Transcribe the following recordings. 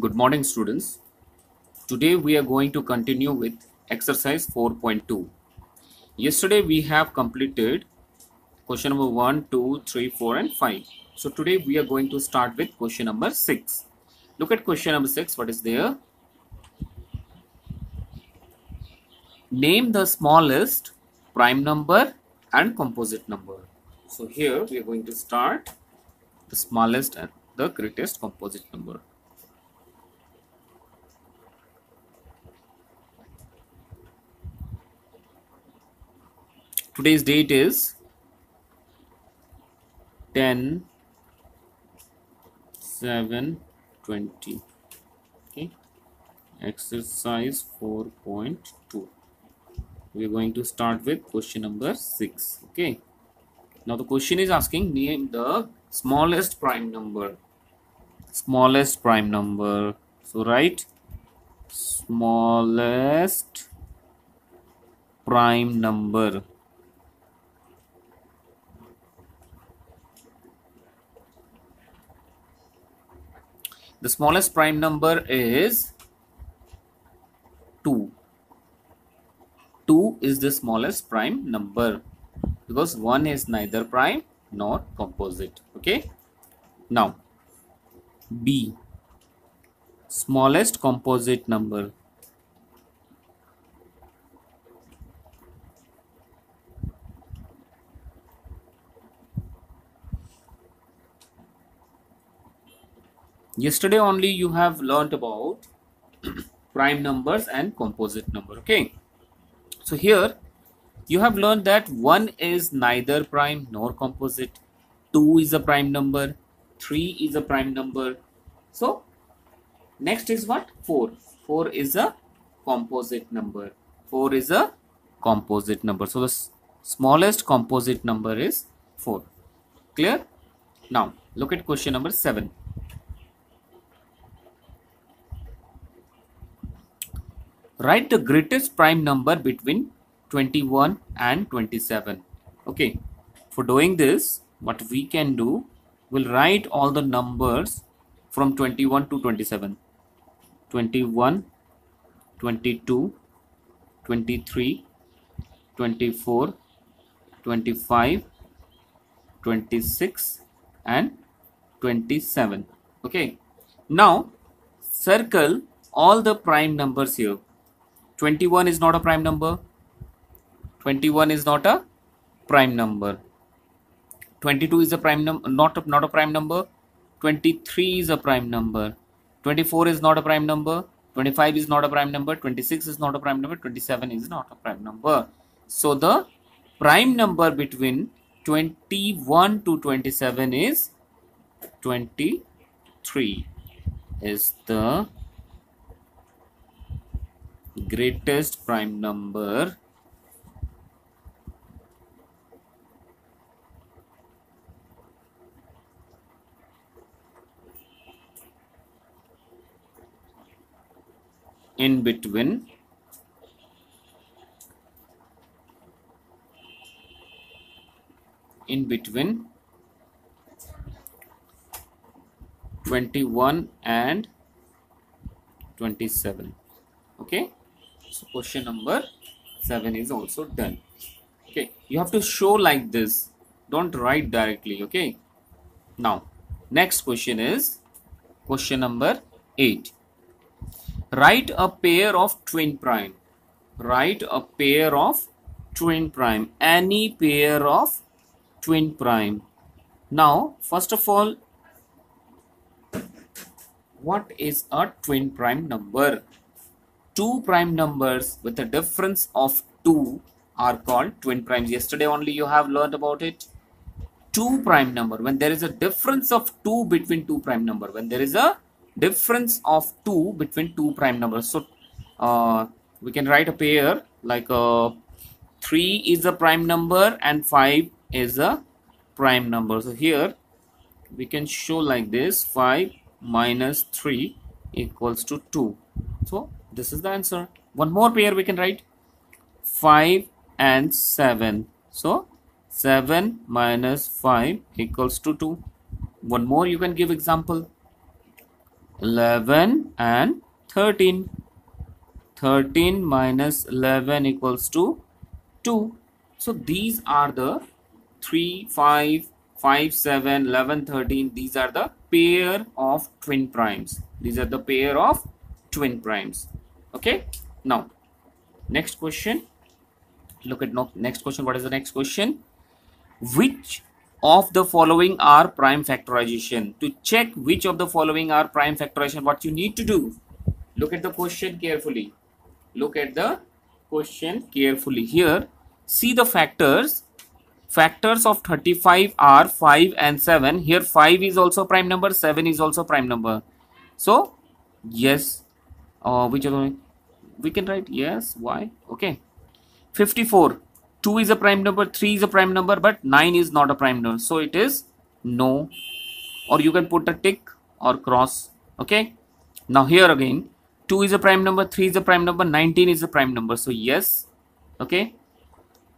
Good morning, students. Today we are going to continue with exercise 4.2. Yesterday we have completed question number 1, 2, 3, 4, and 5. So today we are going to start with question number 6. Look at question number 6. What is there? Name the smallest prime number and composite number. So here we are going to start the smallest and the greatest composite number. Today's date is 10 7 20 okay. Exercise 4.2 we are going to start with question number 6 okay. Now the question is asking name the smallest prime number. Smallest prime number. So write smallest prime number the smallest prime number is 2 2 is the smallest prime number because 1 is neither prime nor composite. Okay? Now b. Smallest composite number yesterday only you have learnt about prime numbers and composite number okay? So here you have learned that 1 is neither prime nor composite 2 is a prime number 3 is a prime number. So next is what? 4 4 is a composite number. 4 is a composite number. So the smallest composite number is 4 clear? Now look at question number 7 write the greatest prime number between 21 and 27 okay. For doing this what we can do we'll write all the numbers from 21 to 27 21 22 23 24 25 26 and 27 okay. Now circle all the prime numbers here 21 is not a prime number. 21 is not a prime number. 22 is a prime number not a, not a prime number. 23 is a prime number. 24 is not a prime number. 25 is not a prime number. 26 is not a prime number. 27 is not a prime number. So the prime number between 21 to 27 is 23 is the greatest prime number. In between. In between. 21 and 27 okay question number 7 is also done. Okay you have to show like this. Don't write directly okay? Now next question is question number 8 write a pair of twin prime. Write a pair of twin prime. Any pair of twin prime. Now first of all what is a twin prime number two prime numbers with a difference of 2 are called twin primes. Yesterday only you have learned about it. Two prime number when there is a difference of 2 between two prime number when there is a difference of 2 between two prime numbers. So uh, we can write a pair like uh, 3 is a prime number and 5 is a prime number. So here we can show like this 5 minus 3 equals to 2. So this is the answer. One more pair we can write. 5 and 7 so 7 minus 5 equals to 2 one more you can give example. 11 and 13 13 minus 11 equals to 2 so these are the 3 5 5 7 11 13 these are the pair of twin primes. These are the pair of twin primes okay now next question. Look at no, next question what is the next question? Which of the following are prime factorization? To check which of the following are prime factorization what you need to do? Look at the question carefully. Look at the question carefully here. See the factors. Factors of 35 are 5 and 7 here 5 is also prime number 7 is also prime number. So yes uh, which we can write yes why? Okay. 54 2 is a prime number 3 is a prime number but 9 is not a prime number. So it is no. Or you can put a tick or cross. Okay. Now here again. 2 is a prime number 3 is a prime number 19 is a prime number. So yes. Okay.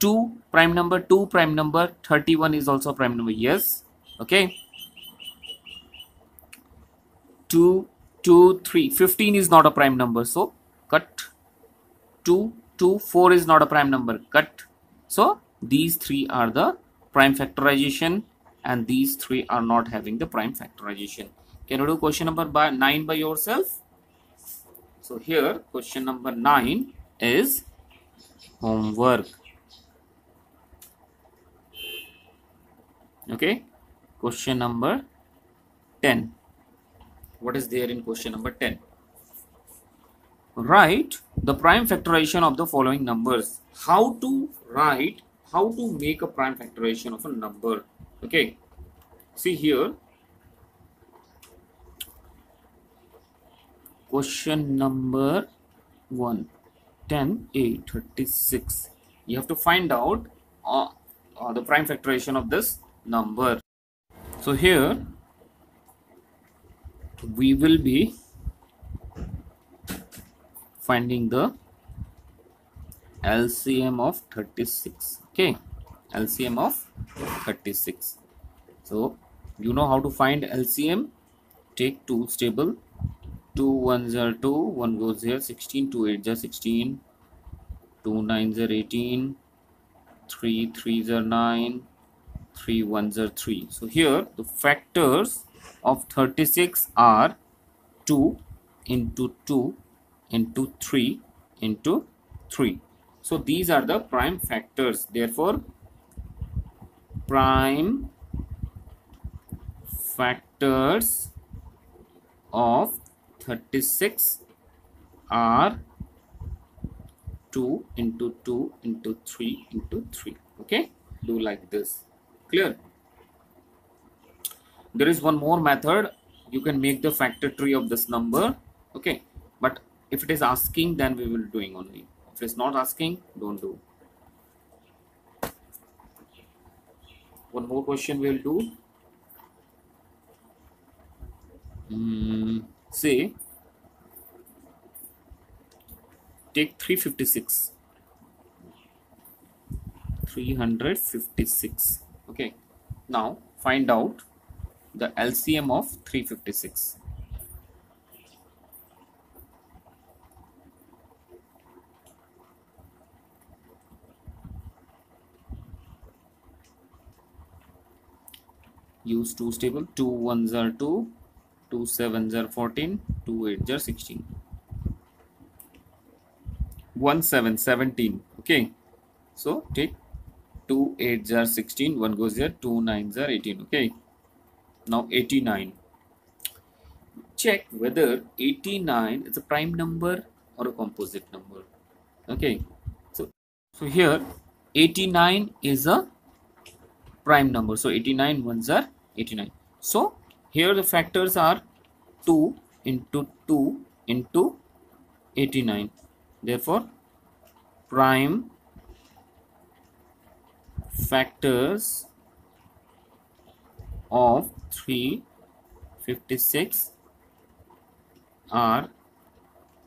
2 prime number 2 prime number 31 is also a prime number. Yes. Okay. 2 2 3 15 is not a prime number so cut. 2 2 4 is not a prime number cut. So these three are the prime factorization and these three are not having the prime factorization. Can you do question number by 9 by yourself. So here question number 9 is homework. Okay question number 10 what is there in question number 10 write the prime factorization of the following numbers. How to write how to make a prime factorization of a number. Okay. See here. Question number 1 10 8 36 you have to find out uh, uh, the prime factorization of this number. So here we will be finding the LCM of 36 okay LCM of 36 so you know how to find LCM take two stable 2 1s are 2 1 goes here 16 2 8 are 16 2 9s are 18 3 3s are 9 3 1s are 3 so here the factors of 36 are 2 into 2 into 3 into 3 so these are the prime factors. Therefore prime factors of 36 are 2 into 2 into 3 into 3 okay? Do like this. Clear there is one more method. You can make the factor tree of this number. Okay. But if it is asking then we will doing only. If it's not asking don't do. One more question we'll do. Mm, say take 356 356 okay. Now find out the LCM of 356 use two stable two ones are two two sevens are 14 two eights are 16 one seven 17 okay. So take two eights are 16 one goes here two nines are 18 okay now 89 check whether 89 is a prime number or a composite number. Okay. So so here 89 is a prime number. So 89 ones are 89 so here the factors are 2 into 2 into 89 therefore prime factors of 356 are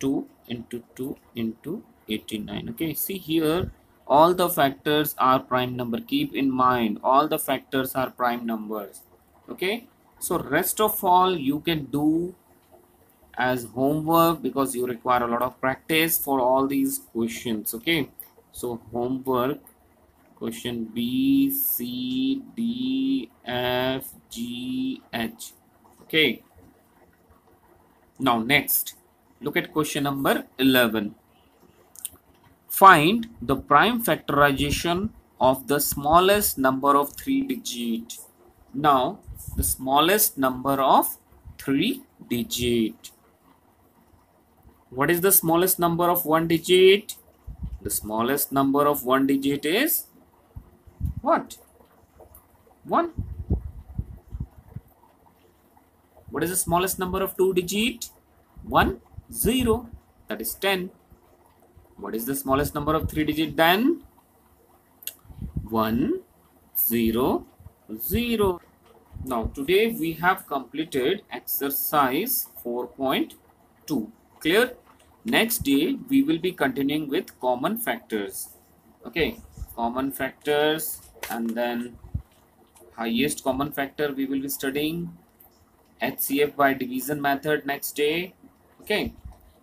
2 into 2 into 89 okay see here all the factors are prime number. Keep in mind all the factors are prime numbers. Okay so rest of all you can do as homework because you require a lot of practice for all these questions. Okay so homework question b c d f g h. Okay. Now next look at question number 11 find the prime factorization of the smallest number of three digit. Now the smallest number of three digit. What is the smallest number of one digit? The smallest number of one digit is what? 1. What is the smallest number of two digit? 1, 0. That is 10. What is the smallest number of three digit then? 1, 0, 0. Now today we have completed exercise 4.2. Clear? next day we will be continuing with common factors okay common factors and then highest common factor we will be studying HCF by division method next day. Okay.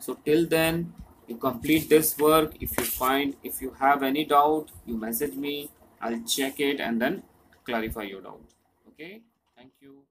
So till then you complete this work. If you find if you have any doubt you message me. I'll check it and then clarify your doubt. Okay. Thank you